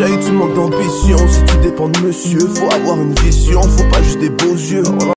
J'ai tu manque d'ambition, si tu dépends de monsieur, faut avoir une vision, faut pas juste des beaux yeux.